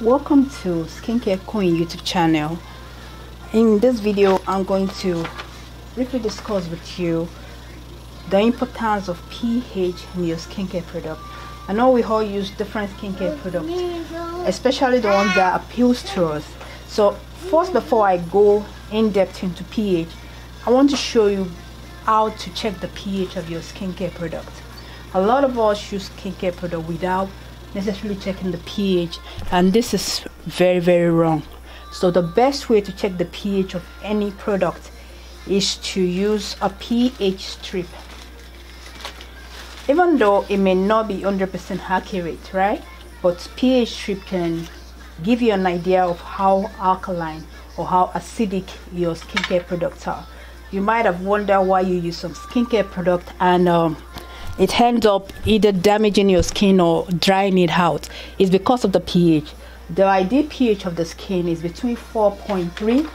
welcome to skincare queen youtube channel. In this video i'm going to briefly discuss with you the importance of ph in your skincare product. I know we all use different skincare products especially the ones that appeals to us. So first before i go in depth into ph i want to show you how to check the ph of your skincare product. A lot of us use skincare product without necessarily checking the pH and this is very very wrong. So the best way to check the pH of any product is to use a pH strip. Even though it may not be 100% accurate right? But pH strip can give you an idea of how alkaline or how acidic your skincare products are. You might have wondered why you use some skincare product and um, it ends up either damaging your skin or drying it out. Is because of the pH. The ideal pH of the skin is between 4.3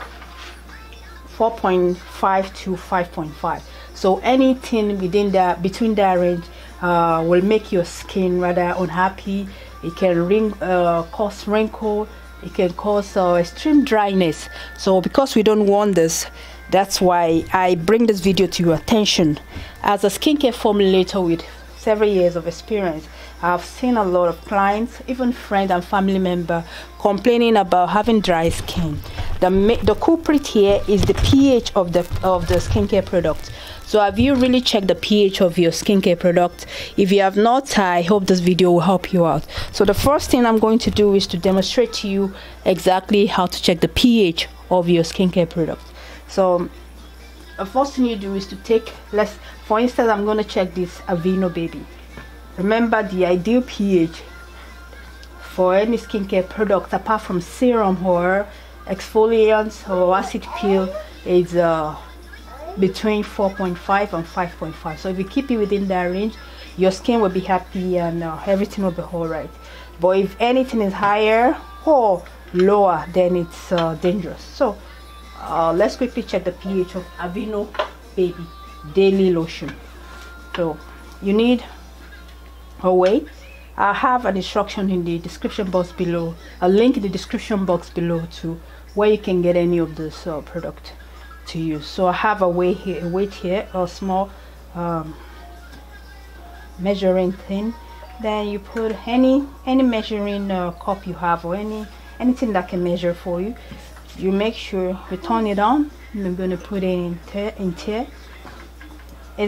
4.5 to 5.5 so anything within that between that range uh, will make your skin rather unhappy. It can ring, uh, cause wrinkle. It can cause uh, extreme dryness. So because we don't want this that's why I bring this video to your attention. As a skincare formulator with several years of experience, I've seen a lot of clients, even friends and family member, complaining about having dry skin. The, the culprit here is the pH of the of the skincare product. So have you really checked the pH of your skincare product? If you have not, I hope this video will help you out. So the first thing I'm going to do is to demonstrate to you exactly how to check the pH of your skincare product so the first thing you do is to take less for instance i'm going to check this aveeno baby. Remember the ideal ph for any skincare product apart from serum or exfoliants or acid peel is uh, between 4.5 and 5.5 so if you keep it within that range your skin will be happy and uh, everything will be all right. But if anything is higher or lower then it's uh, dangerous. So uh, let's quickly check the pH of Aveeno Baby Daily Lotion. So you need a weight. I have an instruction in the description box below, a link in the description box below to where you can get any of this uh, product to use. So I have a weight here, a weight here, a small um, measuring thing. Then you put any any measuring uh, cup you have or any anything that can measure for you you make sure you turn it on. I'm to put it in here in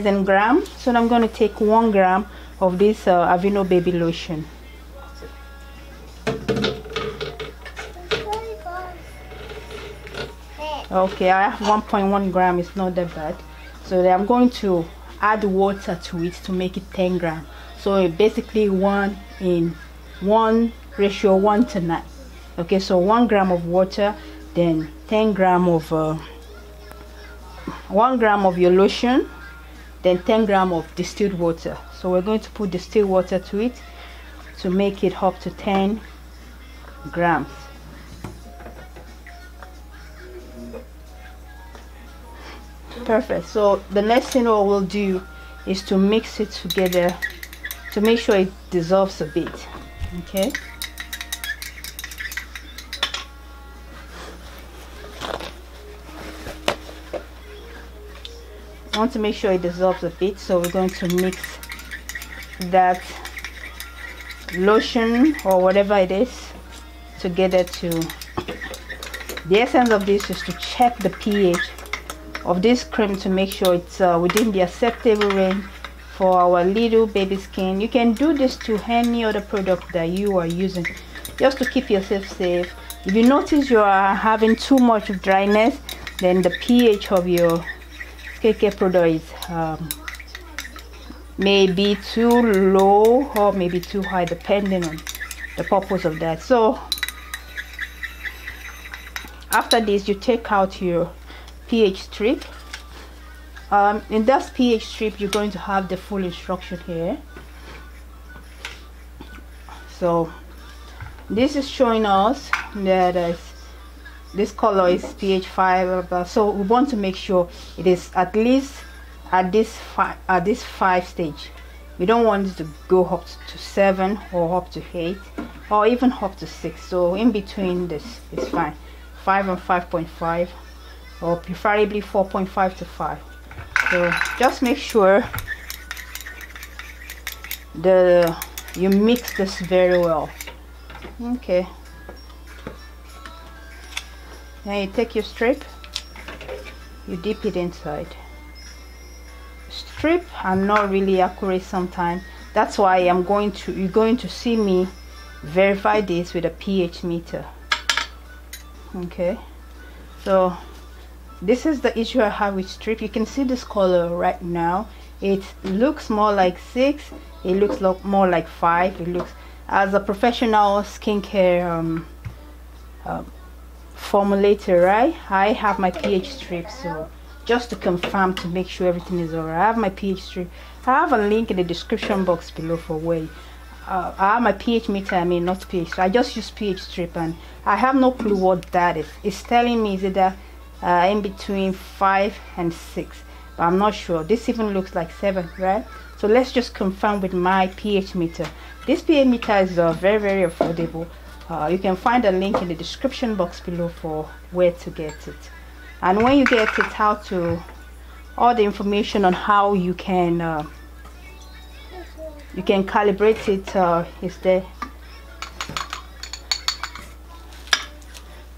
in gram. So I'm to take one gram of this uh, Aveeno baby lotion. Okay I have 1.1 gram. It's not that bad. So I'm going to add water to it to make it 10 gram. So basically one in one ratio one to nine. Okay so one gram of water then 10 gram of uh, 1 gram of your lotion then 10 gram of distilled water. So we're going to put distilled water to it to make it up to 10 grams. Perfect. So the next thing we will do is to mix it together to make sure it dissolves a bit. Okay I want to make sure it dissolves a bit so we're going to mix that lotion or whatever it is together to the essence of this is to check the pH of this cream to make sure it's uh, within the acceptable range for our little baby skin. You can do this to any other product that you are using just to keep yourself safe. If you notice you are having too much dryness then the pH of your skincare product is um, maybe too low or maybe too high depending on the purpose of that. So after this you take out your pH strip. Um, in that pH strip you're going to have the full instruction here. So this is showing us that uh, this color is pH 5 so we want to make sure it is at least at this five at this five stage. We don't want it to go up to 7 or up to 8 or even up to 6 so in between this is fine. 5 and 5.5 or preferably 4.5 to 5 so just make sure the you mix this very well. Okay now you take your strip you dip it inside. Strip I'm not really accurate sometimes. That's why I'm going to you're going to see me verify this with a pH meter. Okay? So this is the issue I have with strip. You can see this color right now. It looks more like six it looks like more like five. It looks as a professional skincare um, uh, formulator right? I have my pH strip so just to confirm to make sure everything is alright I have my pH strip. I have a link in the description box below for where uh, I have my pH meter I mean not pH so I just use pH strip and I have no clue what that is. It's telling me is either uh, in between 5 and 6 but I'm not sure. This even looks like 7 right? So let's just confirm with my pH meter. This pH meter is uh, very very affordable uh, you can find a link in the description box below for where to get it. And when you get it how to all the information on how you can uh, you can calibrate it uh, is there.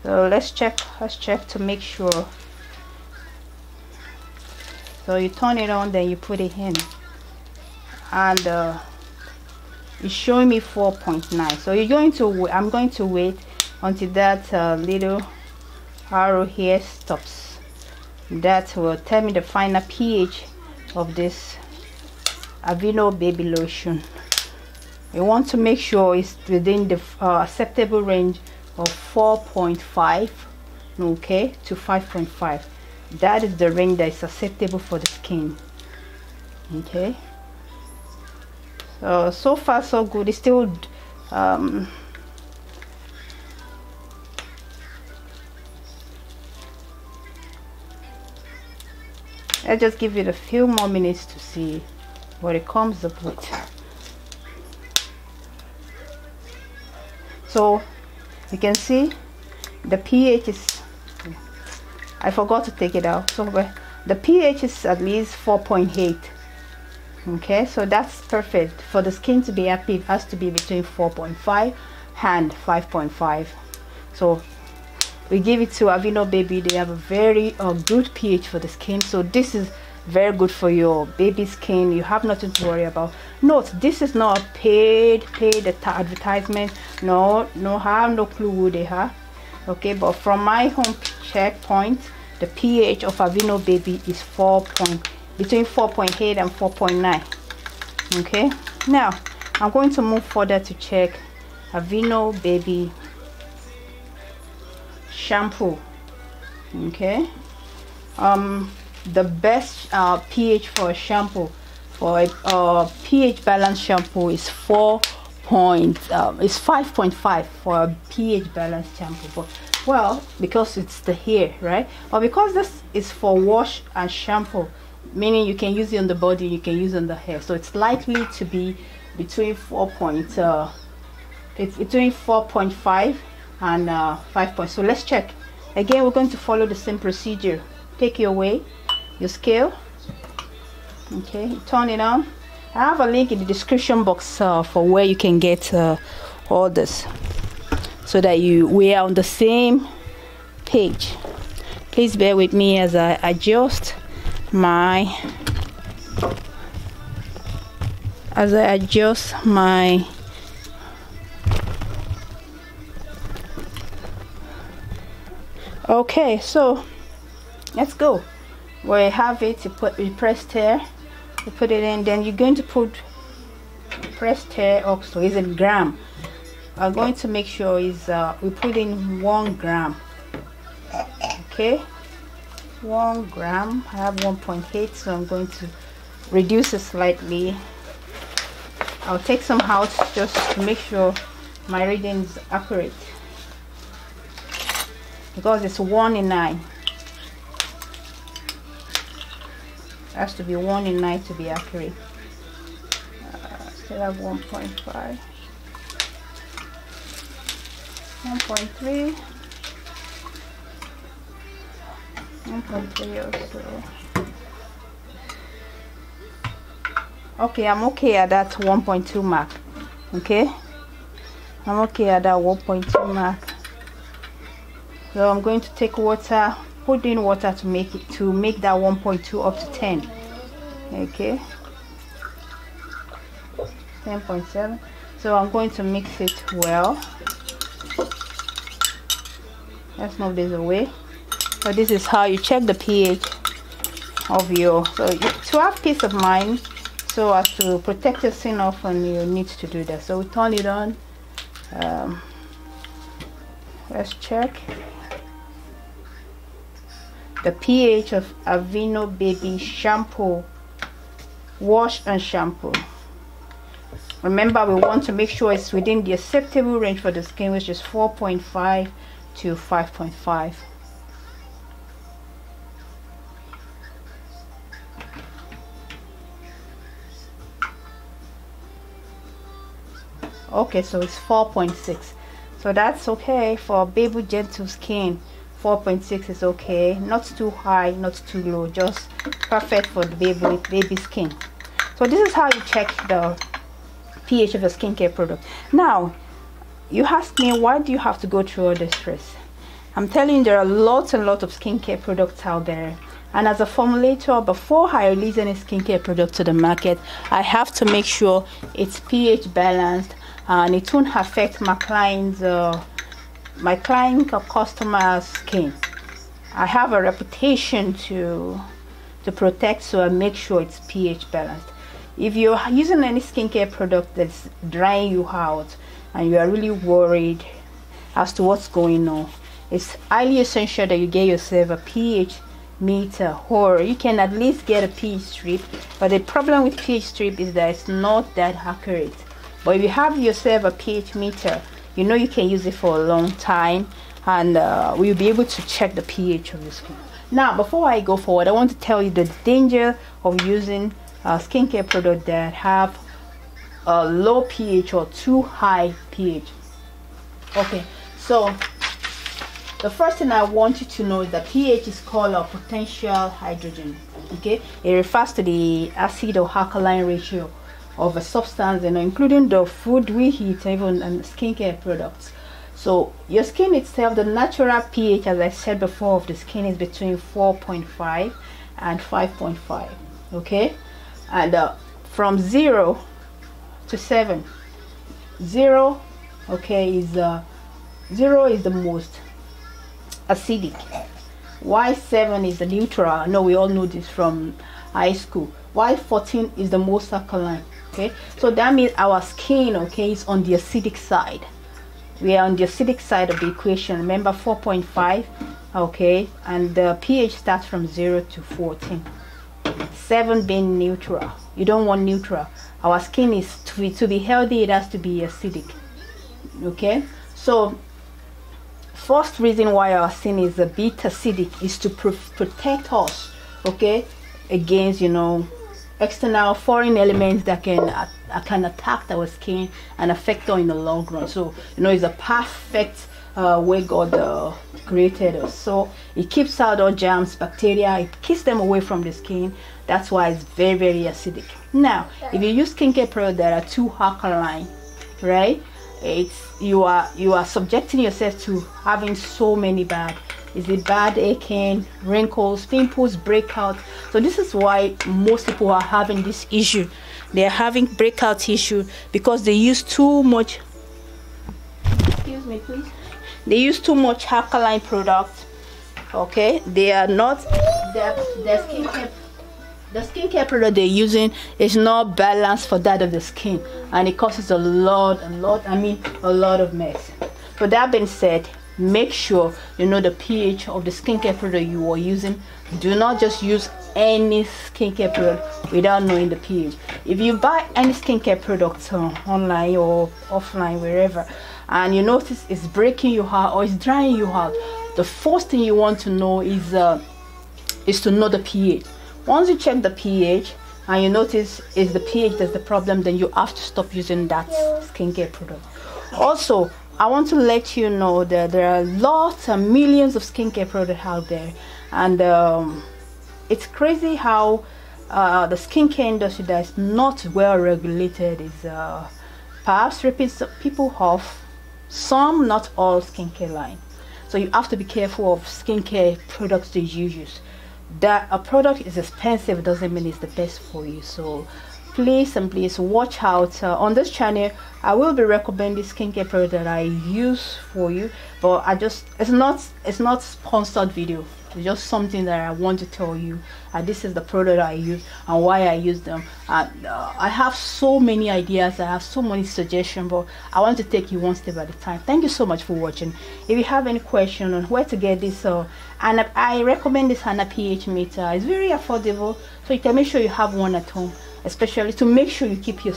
So let's check let's check to make sure. So you turn it on then you put it in. And uh, it's showing me 4.9 so you're going to I'm going to wait until that uh, little arrow here stops. That will tell me the final pH of this Aveeno baby lotion. You want to make sure it's within the uh, acceptable range of 4.5 okay to 5.5 that is the range that is acceptable for the skin okay so so far so good. It's still um, I'll just give it a few more minutes to see what it comes up with. So you can see the pH is I forgot to take it out. So the pH is at least 4.8 okay so that's perfect. For the skin to be happy has to be between 4.5 and 5.5 so we give it to Aveeno baby. They have a very uh, good pH for the skin. So this is very good for your baby skin. You have nothing to worry about. Note this is not a paid paid advertisement. No no have no clue who they are. Okay but from my home checkpoint the pH of Aveeno baby is 4 point between 4.8 and 4.9 okay? Now I'm going to move further to check Aveeno baby shampoo. Okay? Um the best uh, pH for a shampoo for a uh, pH balanced shampoo is 4 point um, is 5.5 for a pH balanced shampoo. But well because it's the hair right? Or because this is for wash and shampoo meaning you can use it on the body you can use on the hair. So it's likely to be between 4 point uh, it's between 4.5 and uh, 5 points so let's check. Again we're going to follow the same procedure. Take your weight your scale. Okay turn it on. I have a link in the description box uh, for where you can get uh, all this so that you we are on the same page. Please bear with me as I adjust my as I adjust my okay so let's go. We have it you put you press here you put it in then you're going to put press here so is in gram. I'm going to make sure is uh, we put in one gram. Okay one gram. I have 1.8 so I'm going to reduce it slightly. I'll take some out just to make sure my reading is accurate. Because it's one in nine. It has to be one in nine to be accurate. Uh, Still have 1.5 1.3 okay i'm okay at that 1.2 mark. Okay? I'm okay at that 1.2 mark. So i'm going to take water put in water to make it to make that 1.2 up to 10 okay? 10.7 so i'm going to mix it well. Let's move this away so this is how you check the ph of your so to have peace of mind so as to protect your skin often you need to do that. So we turn it on. Um, let's check. The pH of Aveeno baby shampoo. Wash and shampoo. Remember we want to make sure it's within the acceptable range for the skin which is 4.5 to 5.5 okay so it's 4.6 so that's okay for baby gentle skin. 4.6 is okay. Not too high not too low just perfect for the baby baby skin. So this is how you check the pH of a skincare product. Now you ask me why do you have to go through all this stress? I'm telling you there are lots and lots of skincare products out there. And as a formulator before I release any skincare product to the market I have to make sure it's pH balanced and it won't affect my client's uh, my client or customer's skin. I have a reputation to to protect so I make sure it's pH balanced. If you're using any skincare product that's drying you out and you are really worried as to what's going on it's highly essential that you get yourself a pH meter or you can at least get a pH strip but the problem with pH strip is that it's not that accurate but if you have yourself a pH meter you know you can use it for a long time and uh, we'll be able to check the pH of your skin. Now before I go forward I want to tell you the danger of using uh, skincare product that have a low pH or too high pH. Okay so the first thing I want you to know is that pH is called a potential hydrogen okay? It refers to the acid or alkaline ratio of a substance you know including the food we eat even and skincare products. So your skin itself the natural pH as I said before of the skin is between 4.5 and 5.5 okay? And uh, from 0 to 7 0 okay is uh, 0 is the most acidic. Why 7 is the neutral? No we all know this from high school. Why 14 is the most alkaline okay? So that means our skin okay is on the acidic side. We are on the acidic side of the equation. Remember 4.5 okay? And the pH starts from 0 to 14 7 being neutral. You don't want neutral. Our skin is to be, to be healthy it has to be acidic okay? So first reason why our skin is a bit acidic is to pr protect us okay against you know external foreign elements that can uh, can attack our skin and affect us in the long run so you know it's a perfect uh, way God uh, created us. So it keeps out all germs, bacteria, it keeps them away from the skin. That's why it's very, very acidic. Now, if you use skincare products that are too alkaline, right? It's you are you are subjecting yourself to having so many bad. Is it bad aching, wrinkles, pimples, breakout? So this is why most people are having this issue. They are having breakout issue because they use too much. Excuse me, please they use too much alkaline product okay they are not their, their skincare the skincare product they're using is not balanced for that of the skin and it causes a lot a lot i mean a lot of mess so that being said make sure you know the ph of the skincare product you are using. Do not just use any skincare product without knowing the ph. If you buy any skincare product uh, online or offline wherever and you notice it's breaking you out or it's drying you out the first thing you want to know is uh, is to know the pH. Once you check the pH and you notice is the pH that's the problem, then you have to stop using that skincare product. Also, I want to let you know that there are lots and millions of skincare products out there, and um, it's crazy how uh, the skincare industry that is not well regulated is uh, perhaps ripping people off. Some, not all, skincare line. So you have to be careful of skincare products that you use. That a product is expensive doesn't mean it's the best for you. So please and please watch out uh, on this channel. I will be recommending skincare product that i use for you but i just it's not it's not sponsored video it's just something that I want to tell you. Uh, this is the product I use and why I use them. Uh, uh, I have so many ideas. I have so many suggestions, but I want to take you one step at a time. Thank you so much for watching. If you have any question on where to get this, uh, and I recommend this Hanna pH meter. It's very affordable, so you can make sure you have one at home especially to make sure you keep your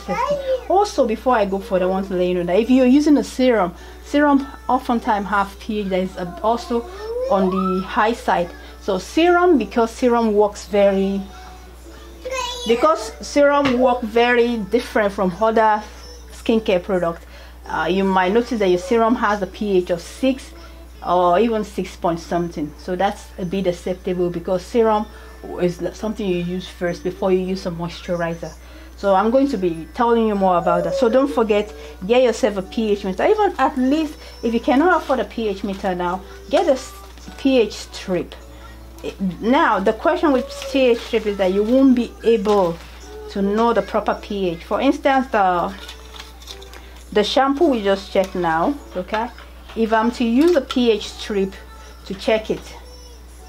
also before i go further i want to let you know that if you're using a serum serum oftentimes have ph that is also on the high side. So serum because serum works very because serum work very different from other skincare products. Uh, you might notice that your serum has a pH of 6 or even 6 point something. So that's a bit acceptable because serum is something you use first before you use a moisturizer. So i'm going to be telling you more about that. So don't forget get yourself a ph meter. Even at least if you cannot afford a ph meter now get a pH strip. Now, the question with pH strip is that you won't be able to know the proper pH. For instance, the the shampoo we just checked now, okay? If I'm to use a pH strip to check it,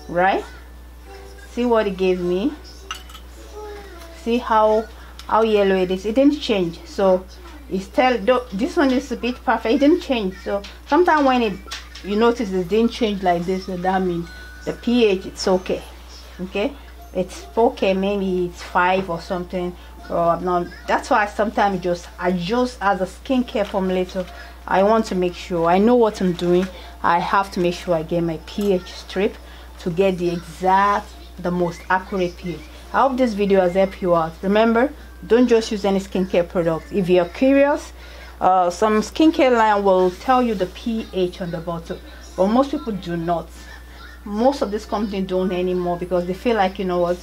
right? See what it gave me. See how how yellow it is. It didn't change. So it's tell this one is a bit perfect. It didn't change. So sometimes when it you notice it didn't change like this so that means the pH it's okay okay? It's okay maybe it's five or something or not that's why I sometimes just adjust as a skincare formulator I want to make sure I know what I'm doing I have to make sure I get my pH strip to get the exact the most accurate pH. I hope this video has helped you out. Remember don't just use any skincare product. If you're curious uh, some skincare line will tell you the pH on the bottle but most people do not. Most of this company don't anymore because they feel like you know what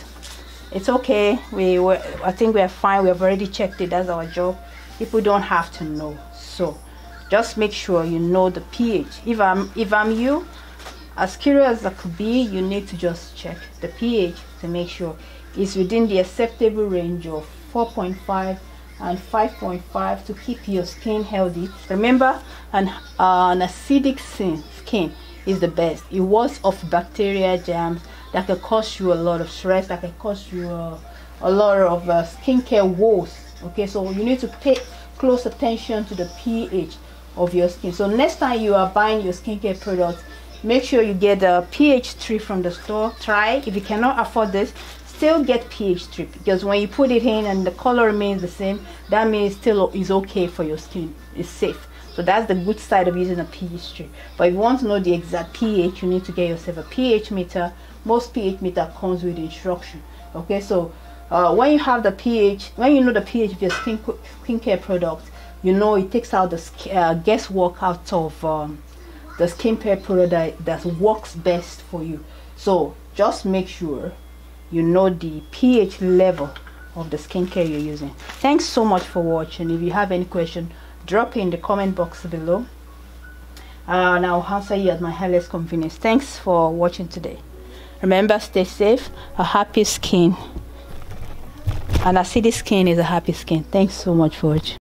it's okay. We i think we're fine. We have already checked it. That's our job. People don't have to know. So just make sure you know the ph. If i'm if i'm you as curious as I could be you need to just check the ph to make sure. It's within the acceptable range of 4.5 and 5.5 to keep your skin healthy. Remember an, uh, an acidic skin is the best. It was of bacteria germs that can cause you a lot of stress that can cause you uh, a lot of uh, skincare woes okay? So you need to pay close attention to the ph of your skin. So next time you are buying your skincare products make sure you get the ph 3 from the store. Try. If you cannot afford this still get pH strip because when you put it in and the color remains the same that means still is okay for your skin it's safe. So that's the good side of using a pH strip but if you want to know the exact pH you need to get yourself a pH meter. Most pH meter comes with instruction okay? So uh, when you have the pH when you know the pH of your skin skincare product you know it takes out the uh, guesswork out of um, the skincare product that, that works best for you. So just make sure you know the pH level of the skincare you're using. Thanks so much for watching. If you have any question, drop in the comment box below. Uh, and I'll answer you at my earliest convenience. Thanks for watching today. Remember, stay safe. A happy skin. And acidic skin is a happy skin. Thanks so much for watching.